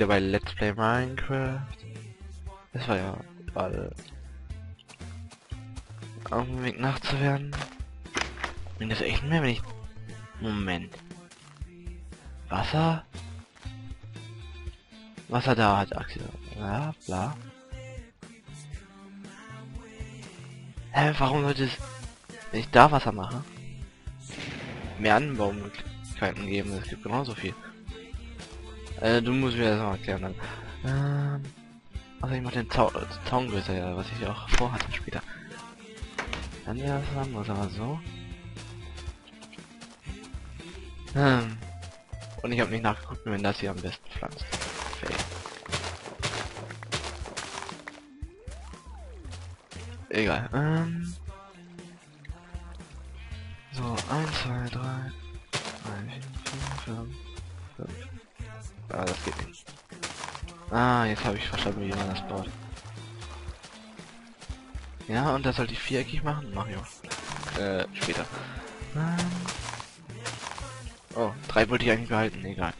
wieder bei Let's Play Minecraft. Das war ja gerade auf dem Weg Nacht zu werden. Bin das echt mehr, wenn ich... Moment. Wasser? Wasser da hat Axel. Ja, bla. Hä, warum sollte es... Wenn ich da Wasser mache? Mehr Anbaumöglichkeiten geben. Es gibt genauso viel. Äh, du musst mir das mal erklären dann. Ähm, also ich mach den Zau äh, Zaun größer, ja, was ich auch vorhatte später. Dann wäre das anders, aber so. Ähm. Und ich habe nicht nachgeguckt, wenn das hier am besten pflanzt. Fail. Egal. Ähm. So, 1, 2, 3, 3, 4, 5, 5. Ah, das geht nicht. Ah, jetzt habe ich verstanden, wie man das baut. Ja, und das sollte ich viereckig machen? Mach ich auch. Äh, später. Oh, drei wollte ich eigentlich behalten, egal.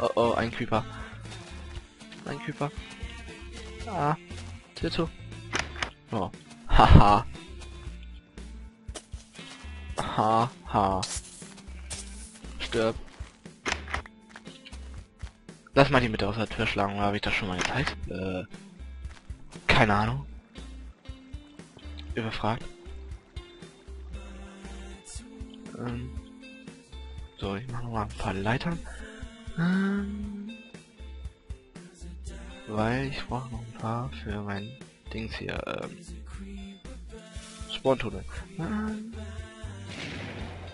Oh oh, ein Creeper. Ein Creeper. Ah, Tito. Oh. Haha. Haha. Stirb. Lass mal die Mitte aus der Tür schlagen, habe ich das schon mal gezeigt? Äh, keine Ahnung. Überfragt. Ähm, so, ich mache noch mal ein paar Leitern. Ähm, weil ich brauche noch ein paar für mein Dings hier. Ähm, Spawn-Tunnel.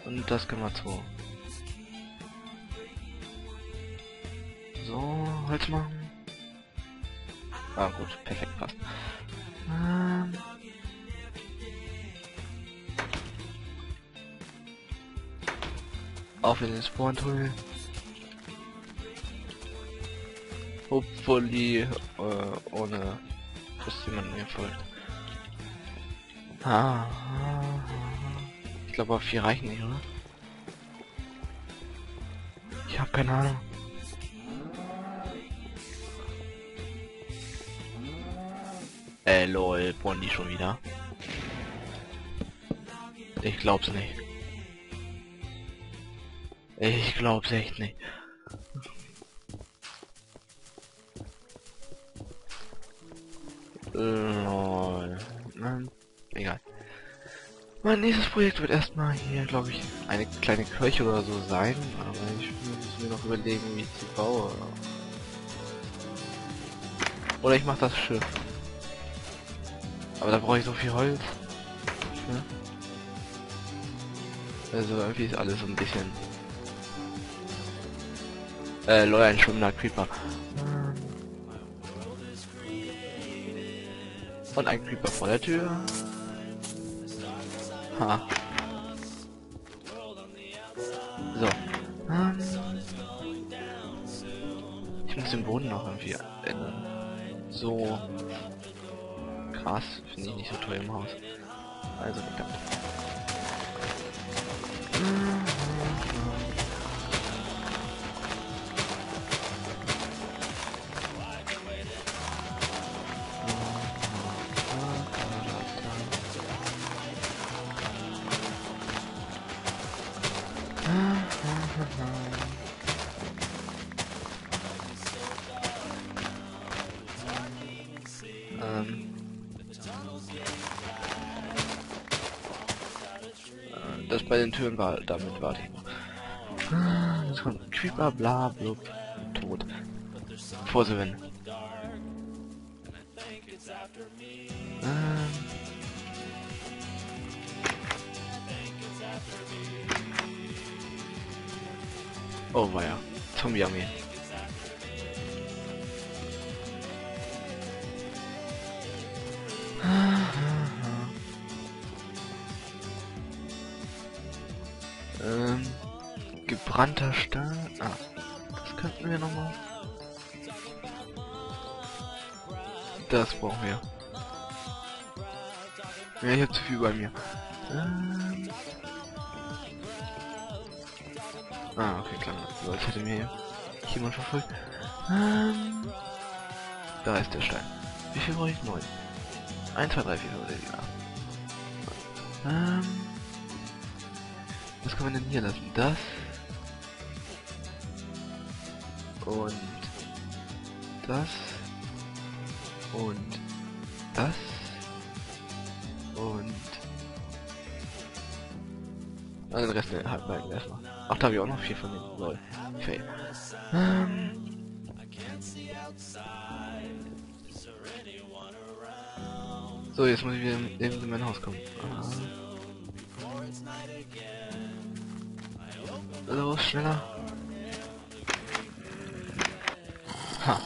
Und das können wir so. So, Holz machen. Ah gut, perfekt passt. Ähm Auf in den Spawn-Tunnel. Hopefully, äh, ohne dass jemand mir folgt. Ah, ich glaube, auf vier reichen nicht, oder? Ich habe keine Ahnung. Äh, lol, wollen die schon wieder? Ich glaub's nicht. Ich glaub's echt nicht. Lol. Egal. Mein nächstes Projekt wird erstmal hier, glaube ich, eine kleine Kirche oder so sein, aber ich muss mir noch überlegen, wie ich sie baue. Oder ich mache das Schiff. Aber da brauche ich so viel Holz. Ja. Also irgendwie ist alles so ein bisschen... Äh, Leute, ein schwimmender Creeper. Und ein Creeper vor der Tür. Ha. So. Ähm. Ich muss den Boden noch irgendwie ändern. So. Krass, finde ich nicht so toll im Haus. Also damit. Ähm. Bei den Türen war, damit noch. Ah, Jetzt kommt ein Creeper, bla, blub, tot. Vorsehen. Ähm. Oh, war ja. Zombie-Armee. Ähm, gebrannter Stein. Ah, das könnten wir nochmal. Das brauchen wir. Ja, ich hab zu viel bei mir. Ähm. Ah, okay, klar. So, als hätte mir jemand verfolgt. Ähm. Da ist der Stein. Wie viel brauche ich? Neun. 1, 2, 3, 4, 5, 6, 7, 8. Ähm. Kann man denn hier lassen? Das. Und das. Und das. Und also den Rest halt behalten erstmal. Ach, da habe ich auch noch vier von den Lol. Fail. Ähm. So, jetzt muss ich wieder in, in mein Haus kommen. Ah. Los, schneller. Ha.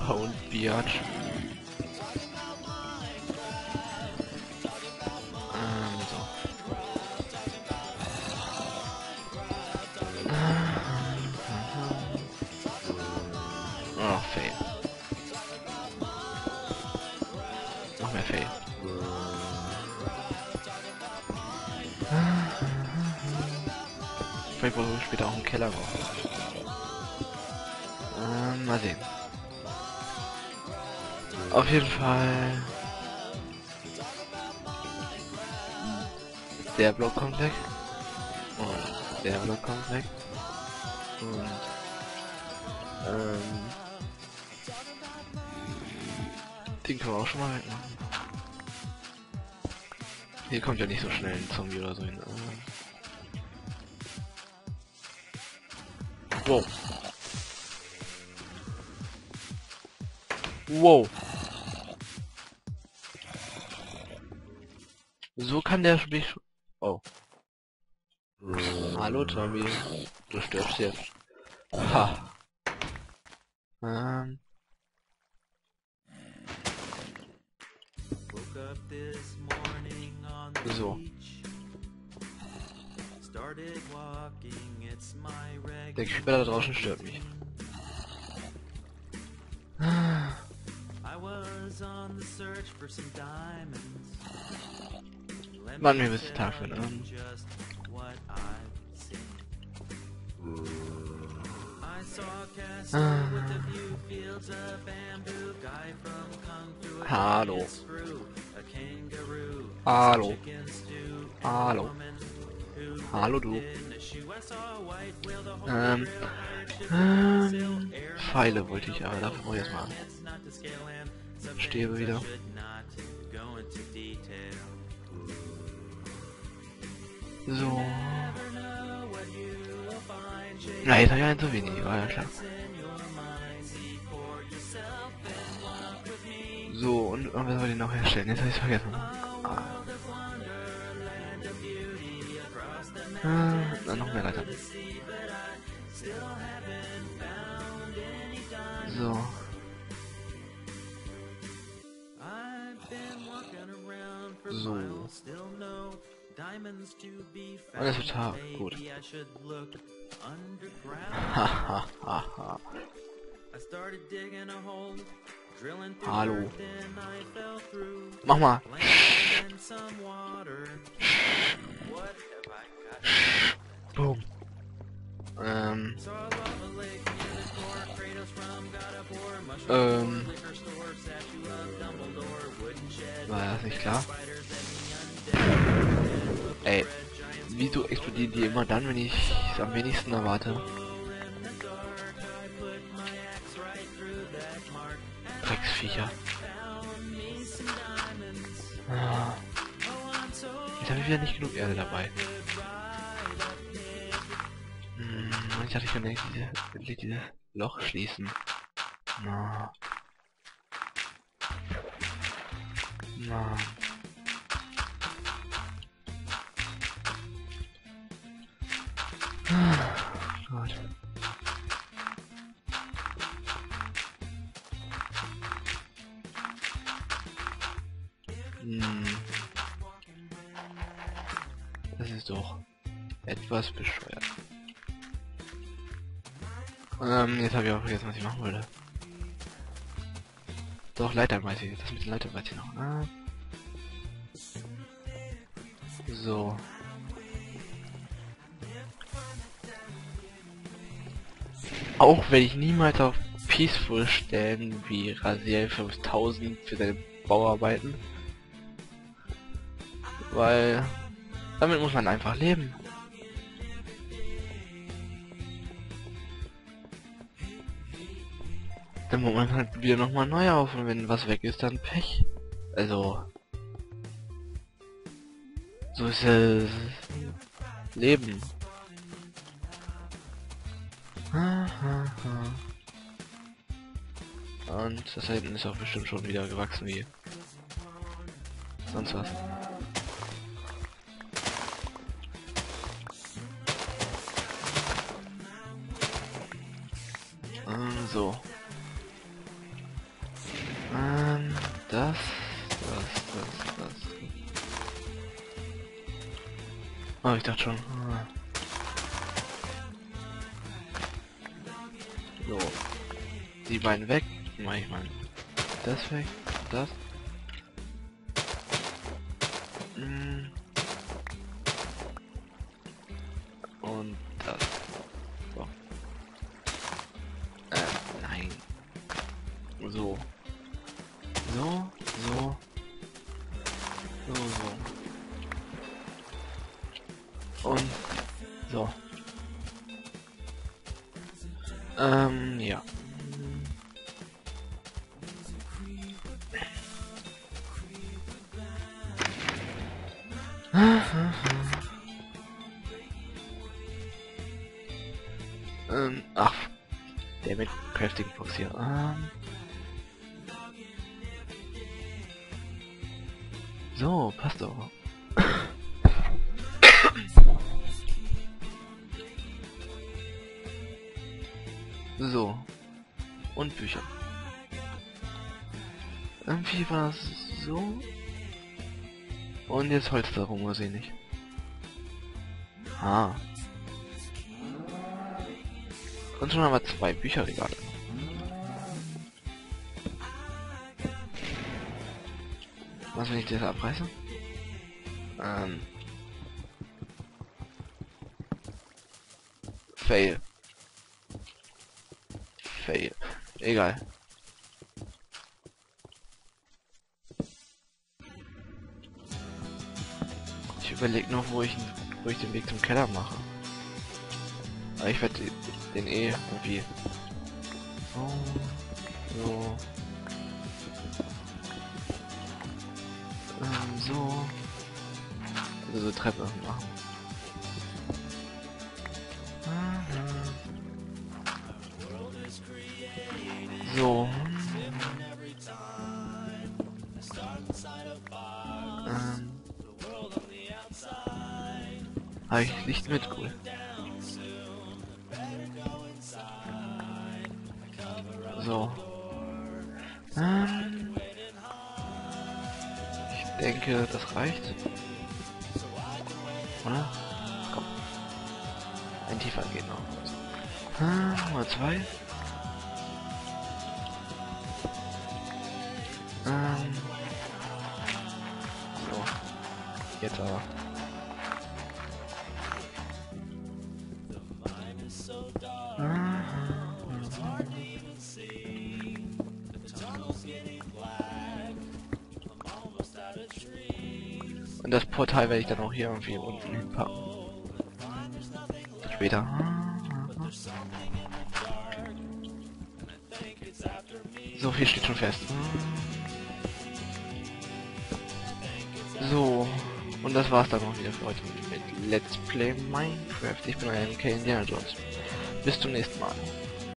Pound Biatch. Ähm, so. Oh. Vielleicht wir später auch einen Keller brauchen. Ähm, mal sehen. Auf jeden Fall. Der Block kommt weg. Und der Block kommt weg. Und ähm, den können wir auch schon mal wegmachen. Hier kommt ja nicht so schnell ein Zombie oder so hin. Wow. Wow. So kann der mich... Oh. Hallo Tommy. Du stirbst jetzt. Ha. Ähm. So. Der Creeper da draußen stört mich. Mann, mir wird Tag für an. Ah. Hallo. Hallo. Hallo. Hallo du. Ähm, ähm, Pfeile wollte ich, aber dafür brauche ich erstmal Stäbe wieder. So. Na, jetzt habe ich einen zu wenig, war ja klar. So, und irgendwas soll ich noch herstellen? Jetzt habe ich es vergessen. Ah. Noch mehr Leiter. So. So. Alles total gut. Hahaha. Hallo. Mach mal. Boom. Ähm. Ähm. War das nicht klar? Ey. Wieso explodieren die immer dann, wenn ich es am wenigsten erwarte? Drecksviecher. Ah. Jetzt habe ich wieder nicht genug Erde dabei. Ich dachte, ich kann endlich diese, endlich dieses Loch schließen. Na. Na. Hm. Das ist doch etwas bescheuert. Ähm, jetzt habe ich auch vergessen, was ich machen wollte. Doch, Leitern weiß ich. Das mit den Leitern weiß ich noch. Ah. So. Auch wenn ich niemals auf Peaceful stellen wie Rasiel 5000 für seine Bauarbeiten. Weil damit muss man einfach leben. Dann muss man halt wieder nochmal neu auf und wenn was weg ist, dann Pech. Also. So ist es. Leben. Und das da hinten ist auch bestimmt schon wieder gewachsen wie sonst was. Ähm, so. Ähm, das, das, das, das. Oh, ich dachte schon. Ah. So. Die beiden weg. Mach ich mal das weg. Das. Mm. Und das. Ähm, ja. ähm, ach, der mit Crafting Box hier. Ähm. So, passt doch. So. Und Bücher. Irgendwie war es so. Und jetzt Holz darum, muss ich nicht. Ah. Und schon haben wir zwei Bücherregale. Was, wenn ich das abreiße? Ähm. Fail. Fail. Egal. Ich überlege noch, wo ich, wo ich den Weg zum Keller mache. Aber ich werde den eh irgendwie so, so, ähm, so, also so Treppe machen. So. Ähm. Habe ich Licht mit, cool. So. Ähm. Ich denke, das reicht. Oder? Komm. Ein tiefer geht noch. Ah, Nummer zwei. Jetzt aber. Und das Portal werde ich dann auch hier irgendwie unten hinpacken. Später. So viel steht schon fest. So, und das war's dann auch wieder für heute mit Let's Play Minecraft. Ich bin euer MK Indiana Jones. Bis zum nächsten Mal.